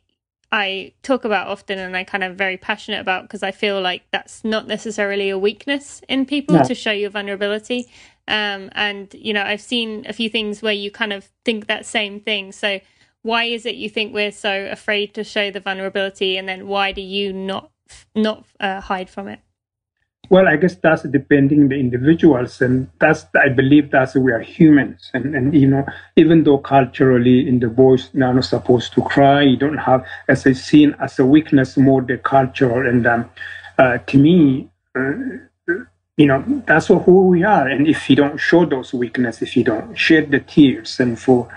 I talk about often and I kind of very passionate about because I feel like that's not necessarily a weakness in people to show your vulnerability. Um, and you know, I've seen a few things where you kind of think that same thing. So why is it you think we're so afraid to show the vulnerability, and then why do you not not uh, hide from it? Well, I guess that's depending the individuals, and that's I believe that's we are humans, and and you know even though culturally in the boys now not supposed to cry, you don't have as a seen as a weakness more the cultural, and um, uh, to me. Uh, you know that's who we are and if you don't show those weakness if you don't shed the tears and for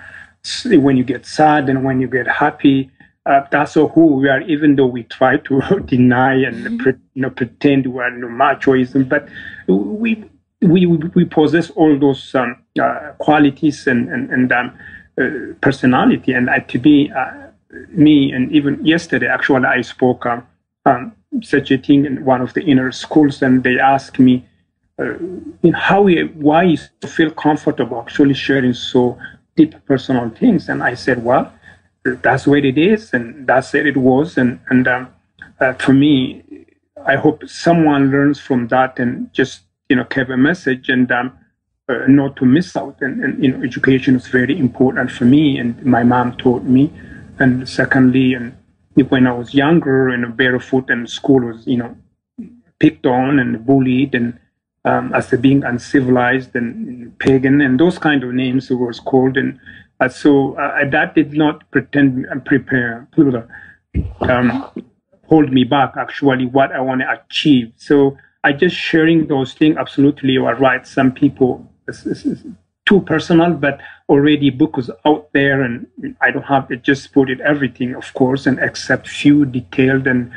when you get sad and when you get happy uh, that's who we are, even though we try to deny and mm-hmm. pre- you know, pretend we are no machoism, but we we we possess all those um, uh, qualities and and, and um, uh, personality. And uh, to be uh, me, and even yesterday, actually, I spoke um, um, such a thing in one of the inner schools, and they asked me. Uh, in how we, why you feel comfortable actually sharing so deep personal things and i said well that's where it is, and that's where it was. And and um, uh, for me, I hope someone learns from that and just you know have a message and um, uh, not to miss out. And, and you know, education is very important for me, and my mom taught me. And secondly, and when I was younger and barefoot, and school was you know picked on and bullied and um, as being uncivilized and pagan and those kind of names it was called and uh, so uh, that did not pretend and prepare, um, hold me back. Actually, what I want to achieve. So I just sharing those things. Absolutely, you are right. Some people it's too personal, but already book was out there, and I don't have it. just put it everything, of course, and except few detailed and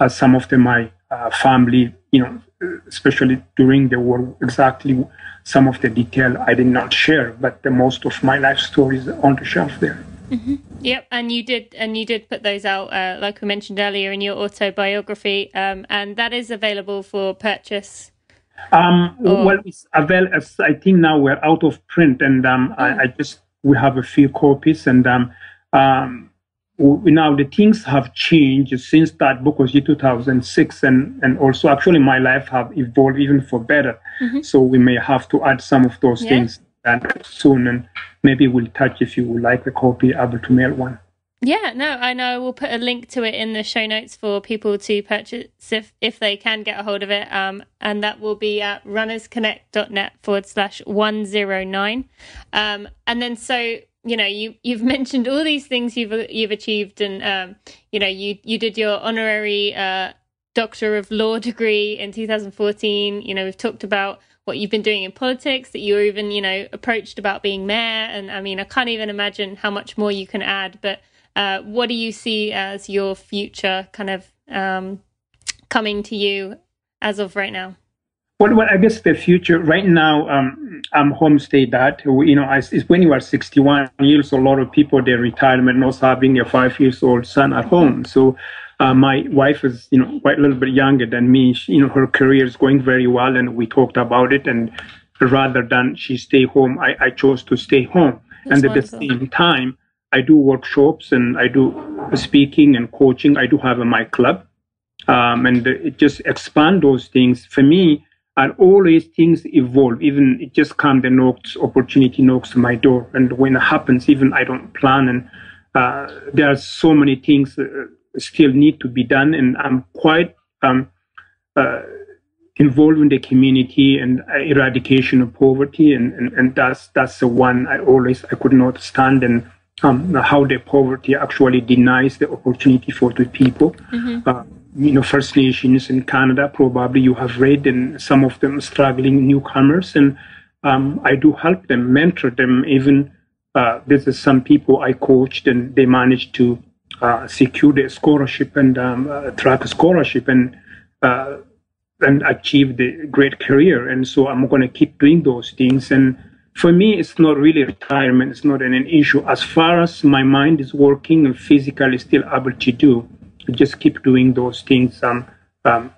uh, some of them my uh, family, you know, especially during the war, exactly some of the detail I did not share, but the most of my life stories on the shelf there. Mm-hmm. Yep, and you did, and you did put those out, uh, like we mentioned earlier, in your autobiography, um, and that is available for purchase. Um, or... Well, it's available. I think now we're out of print, and um, oh. I, I, just we have a few copies, and um, um, now the things have changed since that book was in 2006 and and also actually my life have evolved even for better. Mm-hmm. so we may have to add some of those yeah. things soon and maybe we'll touch if you would like a copy able to mail one. Yeah no i know. We'll put a link to it in the show notes for people to purchase if if they can get a hold of it. Um and that will be at runnersconnect.net forward slash 109 um and then so you know you you've mentioned all these things you've you've achieved and um, you know you you did your honorary uh, doctor of law degree in 2014 you know we've talked about what you've been doing in politics that you were even you know approached about being mayor. And i mean i can't even imagine how much more you can add. But uh, what do you see as your future kind of um, coming to you as of right now? Well, I guess the future right now, um, I'm homestay dad. You know, I, when you are 61 years, a lot of people their retirement not having a five years old son at home. So uh, my wife is, you know, quite a little bit younger than me. She, you know, her career is going very well, and we talked about it. And rather than she stay home, I, I chose to stay home. That's and at wonderful. the same time, I do workshops and I do speaking and coaching. I do have a my club, um, and it just expand those things for me and all these things evolve. Even it just comes the knocks opportunity knocks my door. And when it happens even i don't plan and uh, there are so many things uh, still need to be done. And i'm quite um, uh, involved in the community and eradication of poverty. And, and, and that's that's the one i always i could not stand. And um, how the poverty actually denies the opportunity for the people. Mm-hmm. Uh, you know First Nations in Canada. Probably you have read, and some of them struggling newcomers, and um, I do help them, mentor them. Even uh, there's some people I coached, and they managed to uh, secure the scholarship and um, uh, track a scholarship and uh, and achieve the great career. And so I'm going to keep doing those things. And for me, it's not really retirement. It's not an issue as far as my mind is working and physically still able to do just keep doing those things, um, um,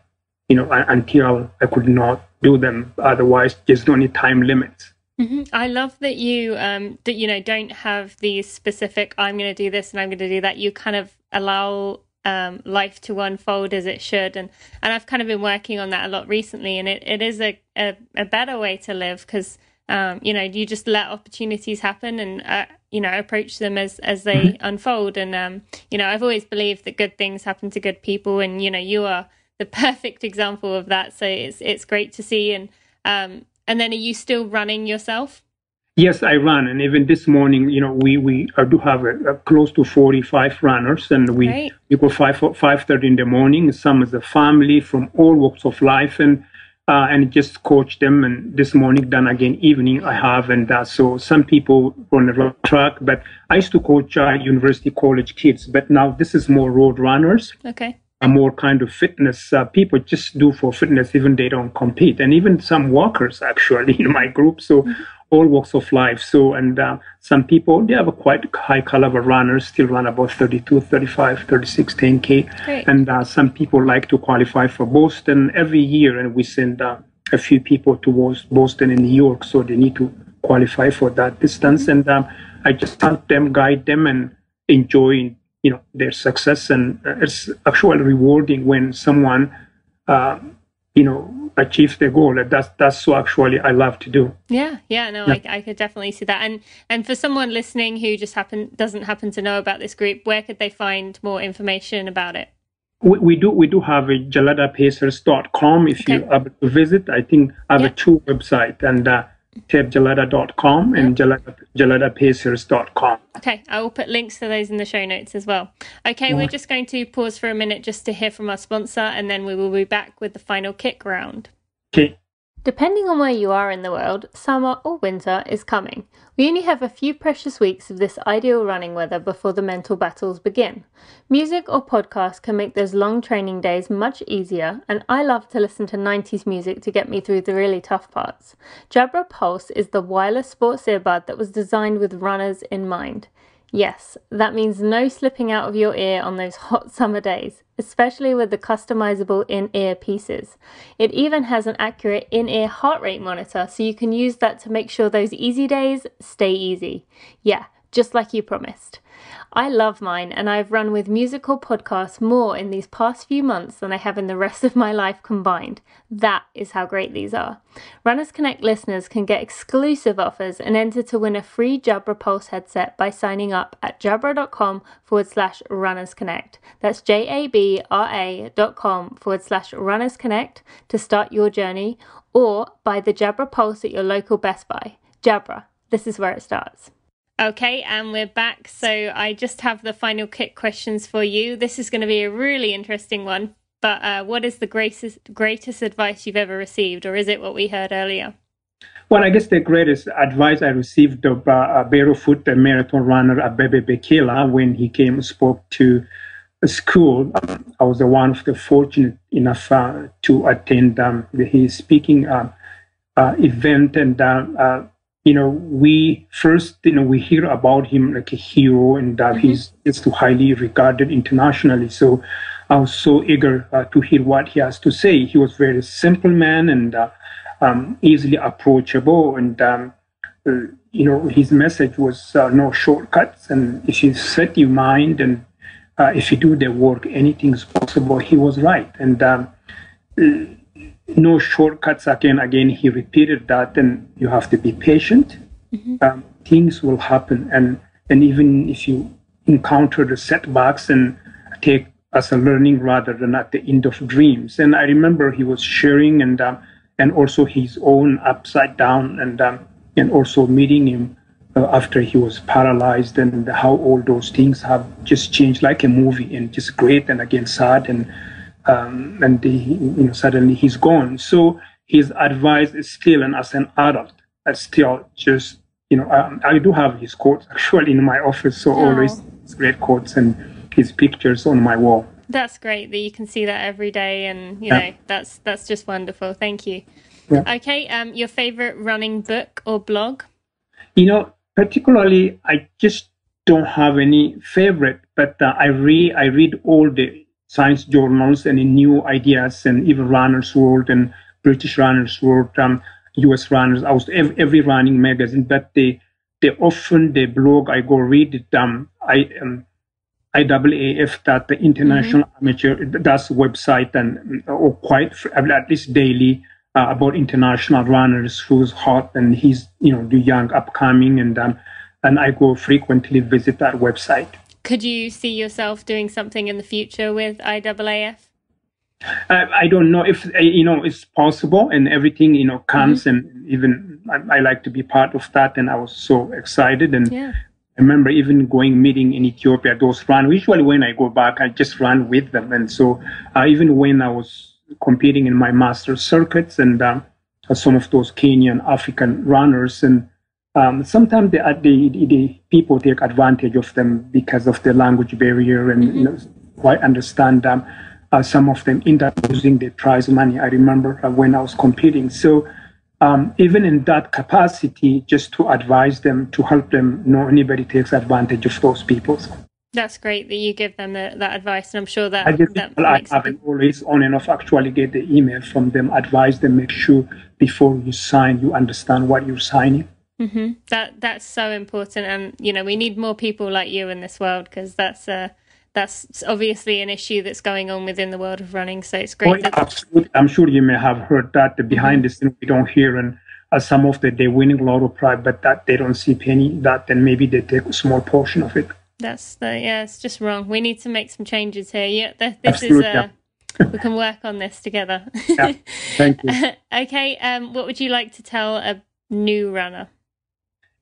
you know, until I could not do them. Otherwise, there's no any time limits. Mm-hmm. I love that you um, that you know don't have these specific. I'm going to do this and I'm going to do that. You kind of allow um, life to unfold as it should, and and I've kind of been working on that a lot recently, and it, it is a, a, a better way to live because um, you know you just let opportunities happen and uh, you know approach them as as they mm-hmm. unfold. And um you know i've always believed that good things happen to good people and you know you are the perfect example of that. So it's it's great to see. And um and then are you still running yourself? Yes i run. And even this morning you know we we do have a, a close to 45 runners and we Great. we go 5 5.30 in the morning. Some is a family from all walks of life. And uh, and just coach them. And this morning, then again, evening, I have. And so some people run a track, but I used to coach uh, university college kids, but now this is more road runners. Okay. A more kind of fitness uh, people just do for fitness, even they don't compete, and even some walkers actually in my group. So mm-hmm all walks of life. So, and uh, some people, they have a quite high caliber runners, still run about 32, 35, 36, 10K. Great. And uh, some people like to qualify for Boston every year, and we send uh, a few people towards Boston and New York, so they need to qualify for that distance. Mm-hmm. And um, I just help them, guide them, and enjoy, you know, their success. And uh, it's actually rewarding when someone, uh, you know, achieves their goal. That's that's what actually I love to do. Yeah, yeah, no, yeah. I, I could definitely see that. And and for someone listening who just happen doesn't happen to know about this group, where could they find more information about it? We, we do we do have a jaletapacers.com if okay. you to visit. I think I have yeah. a two website and uh, tedjaleta.com and jaleta, jaletapacers.com. Okay, I will put links to those in the show notes as well. Okay, yeah. we're just going to pause for a minute just to hear from our sponsor and then we will be back with the final kick round. Okay. Depending on where you are in the world, summer or winter is coming. We only have a few precious weeks of this ideal running weather before the mental battles begin. Music or podcasts can make those long training days much easier, and I love to listen to 90s music to get me through the really tough parts. Jabra Pulse is the wireless sports earbud that was designed with runners in mind. Yes, that means no slipping out of your ear on those hot summer days, especially with the customizable in ear pieces. It even has an accurate in ear heart rate monitor, so you can use that to make sure those easy days stay easy. Yeah, just like you promised. I love mine, and I've run with musical podcasts more in these past few months than I have in the rest of my life combined. That is how great these are. Runners Connect listeners can get exclusive offers and enter to win a free Jabra Pulse headset by signing up at jabra.com forward slash runners connect. That's J A B R A dot com forward slash runners connect to start your journey, or buy the Jabra Pulse at your local Best Buy. Jabra, this is where it starts. Okay, and we're back. So I just have the final kick questions for you. This is going to be a really interesting one. But uh, what is the greatest greatest advice you've ever received, or is it what we heard earlier? Well, I guess the greatest advice I received of uh, barefoot marathon runner Abebe Bikila when he came and spoke to a school. I was the one of the fortunate enough uh, to attend um, his speaking uh, uh, event, and uh, you know, we first, you know, we hear about him like a hero and that mm-hmm. he's just highly regarded internationally. So I was so eager uh, to hear what he has to say. He was very simple man and uh, um, easily approachable. And, um, uh, you know, his message was uh, no shortcuts. And if you set your mind and uh, if you do the work, anything's possible. He was right. And, um, no shortcuts again again. He repeated that and you have to be patient. Mm-hmm. um, things will happen and and even if you encounter the setbacks and take as a learning rather than at the end of dreams. And i remember he was sharing and um, and also his own upside down and um, and also meeting him uh, after he was paralyzed and how all those things have just changed like a movie and just great and again sad and um, and the, you know suddenly he's gone. So his advice is still, and as an adult, I still just you know um, I do have his quotes actually in my office, so oh. always his great quotes and his pictures on my wall. That's great that you can see that every day, and you yeah. know that's that's just wonderful. Thank you. Yeah. Okay, um, your favorite running book or blog? You know, particularly, I just don't have any favorite, but uh, I read I read all the science journals and in new ideas and even Runner's World and British Runner's World, um, US Runners, I was every, every, running magazine. But they they often the blog I go read it. Um, I um, IAAF that the International mm-hmm. Amateur that's website and or quite at least daily uh, about international runners who's hot and he's you know the young upcoming and um, and I go frequently visit that website. Could you see yourself doing something in the future with IAAF? Uh, I don't know if uh, you know it's possible, and everything you know comes, mm-hmm. and even I, I, like to be part of that, and I was so excited. And yeah. I remember even going meeting in Ethiopia. Those run usually when I go back, I just run with them, and so uh, even when I was competing in my master circuits, and uh, some of those Kenyan African runners, and um, sometimes the, the, the, people take advantage of them because of the language barrier and mm-hmm. you know, quite understand um, uh, some of them end up losing their prize money. I remember uh, when I was competing. So um, even in that capacity, just to advise them, to help them, know anybody takes advantage of those people. That's great that you give them the, that advice, and I'm sure that I just that I haven't always on and off actually get the email from them, advise them, make sure before you sign you understand what you're signing. Mm-hmm. That that's so important, and you know we need more people like you in this world because that's uh, that's obviously an issue that's going on within the world of running. So it's great. Oh, that... absolutely. I'm sure you may have heard that the behind mm-hmm. the scenes we don't hear, and uh, some of the they're winning a lot of pride, but that they don't see penny. That then maybe they take a small portion of it. That's the yeah. It's just wrong. We need to make some changes here. Yeah, this absolutely, is. Uh, yeah. we can work on this together. yeah, thank you. okay, um, what would you like to tell a new runner?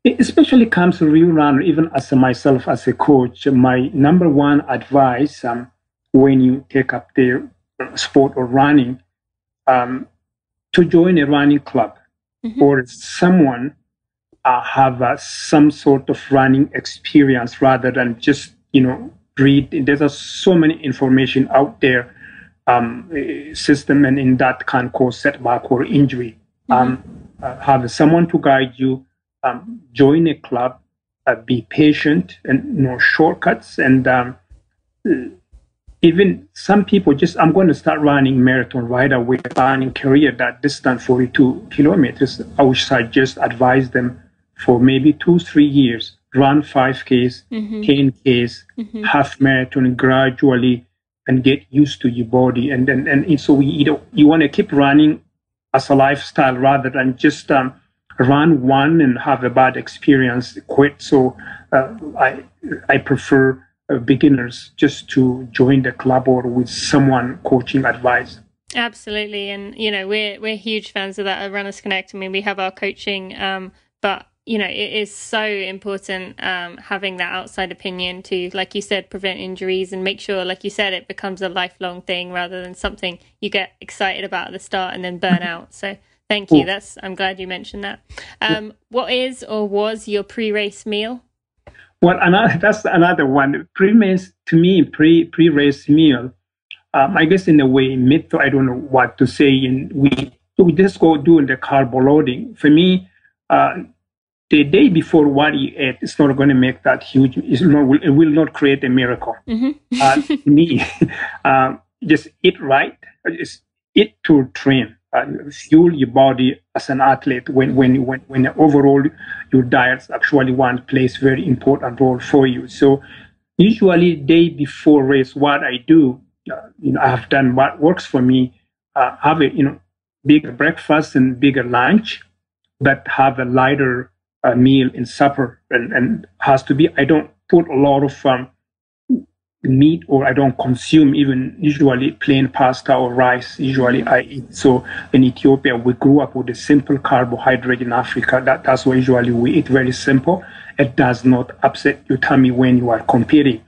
It especially comes to real runner, even as a, myself as a coach, my number one advice um, when you take up the sport or running, um, to join a running club Mhm. or someone uh, have uh, some sort of running experience rather than just you know read. There's so many information out there um, system, and in that can cause setback or injury. Um, uh, have someone to guide you. Um, join a club. Uh, be patient and no shortcuts and um, even some people just i'm going to start running marathon right away planning career that distance 42 kilometers. I would suggest advise them for maybe two three years run 5ks 10ks half marathon gradually and get used to your body. And then and, and so you know you want to keep running as a lifestyle rather than just um, run one and have a bad experience quit so uh, i i prefer uh, beginners just to join the club or with someone coaching advice Absolutely, and you know we're we're huge fans of that at Runners Connect. I mean, we have our coaching, um, but you know it is so important um, having that outside opinion to, like you said, prevent injuries and make sure, like you said, it becomes a lifelong thing rather than something you get excited about at the start and then burn out. So thank you. That's I'm glad you mentioned that. Um, what is or was your pre-race meal? Well, another, that's another one. Pre-race, to me, pre pre-race meal. Um, I guess in a way, myth. I don't know what to say. And we we just go doing the carb loading. For me, uh, the day before what you ate, it's not going to make that huge. It's not, it will not create a miracle. Uh, me, um, just eat right. Just eat to train. Uh, fuel your body as an athlete when when when when overall your diets actually one plays very important role for you. So usually day before race what i do uh, you know i have done what works for me uh, have a you know bigger breakfast and bigger lunch but have a lighter uh, meal in supper and and has to be i don't put a lot of um, meat or I don't consume even usually plain pasta or rice. Usually I eat. So in Ethiopia, we grew up with a simple carbohydrate in Africa. That, that's why usually we eat very simple. It does not upset your tummy when you are competing.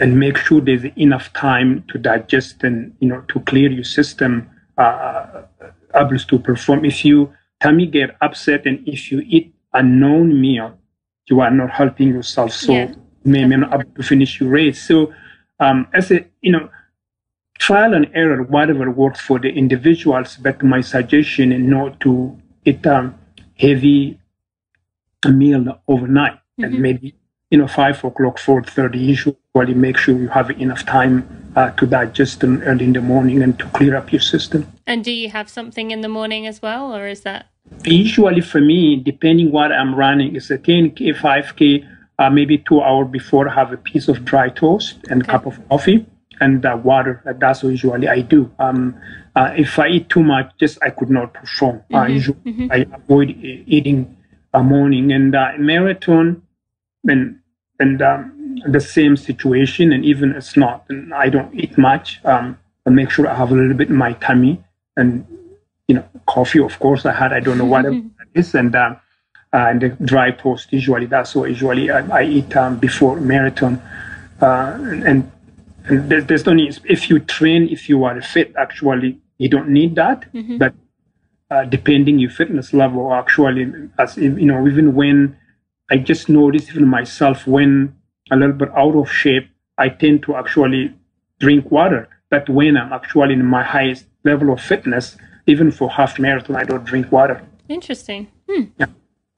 And make sure there's enough time to digest and, you know, to clear your system, uh, able to perform. If you tummy get upset and if you eat a known meal, you are not helping yourself. So Yeah. May, may not to finish your race. So um, as a you know, trial and error, whatever works for the individuals. But my suggestion is not to eat a heavy meal overnight and maybe you know five o'clock, four thirty. Usually, make sure you have enough time uh, to digest them early in the morning and to clear up your system. And do you have something in the morning as well, or is that? Usually for me, depending what I'm running, it's a 10K, 5K, uh, maybe two hours before have a piece of dry toast and a cup of coffee and uh, water. Uh, That's what usually I do. Um, uh, if I eat too much, just I could not perform. Uh, usually I avoid eating a morning and uh, marathon and and um, the same situation. And even it's not, and I don't eat much. Um, I make sure I have a little bit in my tummy and you know, coffee, of course, I had, I don't know what it is, and, uh, uh, and the dry toast, usually that's what usually I, I eat um, before marathon. Uh, and and there, there's no need, if you train, if you are fit, actually, you don't need that. But uh, depending your fitness level, actually, as if, you know, even when I just noticed even myself when a little bit out of shape, I tend to actually drink water. But when I'm actually in my highest level of fitness, even for half marathon, I don't drink water. Interesting. Hmm. Yeah.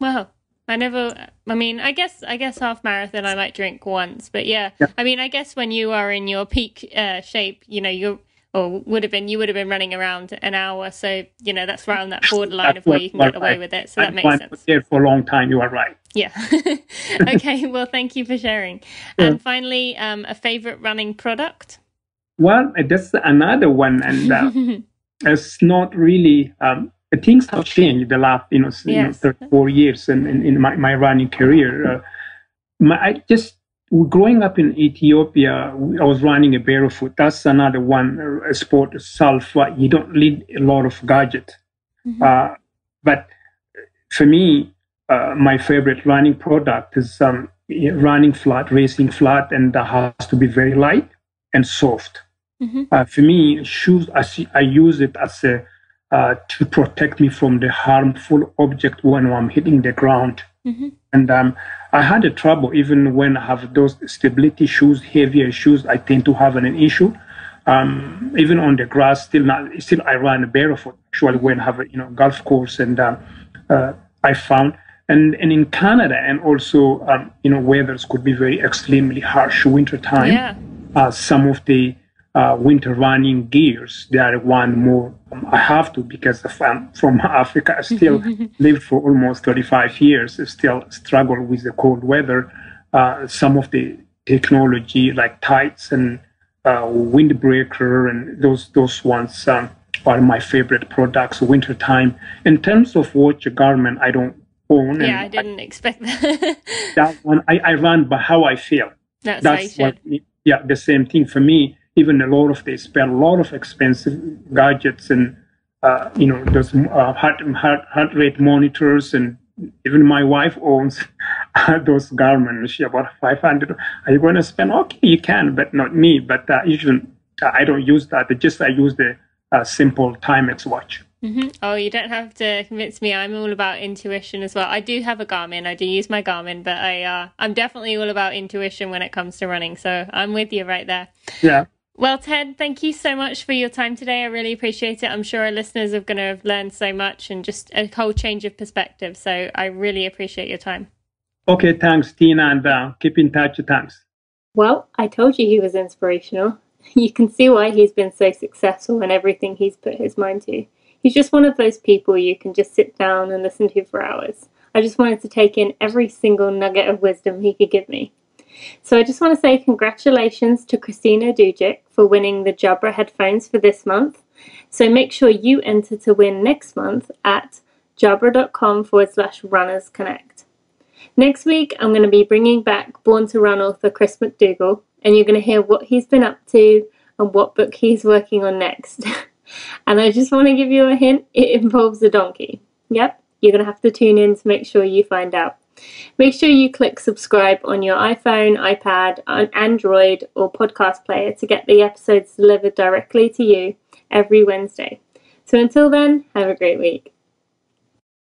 Wow. I never. I mean, I guess. I guess half marathon I might drink once, but yeah. Yeah. I mean, I guess when you are in your peak uh, shape, you know, you or would have been you would have been running around an hour, so you know that's right on that borderline of where you can get away with it. So that makes sense. There for a long time, you are right. Yeah. okay. Well, thank you for sharing. And finally, um, a favorite running product. Well, that's another one, and uh, it's not really. Um, things have changed the last, you know, s- you know Yes. 34 years in, in, in my, my running career. Uh, my, I just growing up in Ethiopia, I was running a barefoot. That's another one a sport itself. uh, You don't need a lot of gadget, uh, but for me, uh, my favorite running product is um, running flat, racing flat, and that has to be very light and soft. Uh, for me, shoes, I, see, I use it as a uh, to protect me from the harmful object when I'm hitting the ground. Mm-hmm. And um, I had a trouble even when I have those stability shoes, heavier shoes. I tend to have an, issue. Um, even on the grass, still not, still I run barefoot. Actually, when I have a you know golf course, and uh, uh, I found and and in Canada, and also um, you know weathers could be very extremely harsh winter time. Yeah. Uh, some of the uh, winter running gears. They are one more. Um, I have to because I'm from Africa. I still lived for almost 35 years. I still struggle with the cold weather. Uh, some of the technology like tights and uh, windbreaker and those those ones um, are my favorite products winter time. In terms of watch Garmin, I don't own. Yeah, I didn't I, expect that. that one I, I run by how I feel. That's, That's what. Yeah, the same thing for me even a lot of they spend a lot of expensive gadgets and uh, you know those uh, heart, heart heart rate monitors and even my wife owns those Garmin. She about five hundred. Are you going to spend? Okay, you can, but not me. But uh, usually uh, I don't use that. just I use the uh, simple Timex watch. Mm-hmm. Oh, you don't have to convince me. I'm all about intuition as well. I do have a Garmin. I do use my Garmin, but I uh, I'm definitely all about intuition when it comes to running. So I'm with you right there. Yeah. Well, Ted, thank you so much for your time today. I really appreciate it. I'm sure our listeners are going to have learned so much and just a whole change of perspective. So I really appreciate your time. Okay, thanks, Tina, and uh, keep in touch. Thanks. Well, I told you he was inspirational. You can see why he's been so successful in everything he's put his mind to. He's just one of those people you can just sit down and listen to for hours. I just wanted to take in every single nugget of wisdom he could give me. So I just want to say congratulations to Christina Dujic for winning the Jabra headphones for this month. So make sure you enter to win next month at jabra.com forward slash runners connect. Next week, I'm going to be bringing back Born to Run author Chris McDougall, and you're going to hear what he's been up to and what book he's working on next. and I just want to give you a hint it involves a donkey. Yep, you're going to have to tune in to make sure you find out. Make sure you click subscribe on your iPhone, iPad, Android, or podcast player to get the episodes delivered directly to you every Wednesday. So until then, have a great week.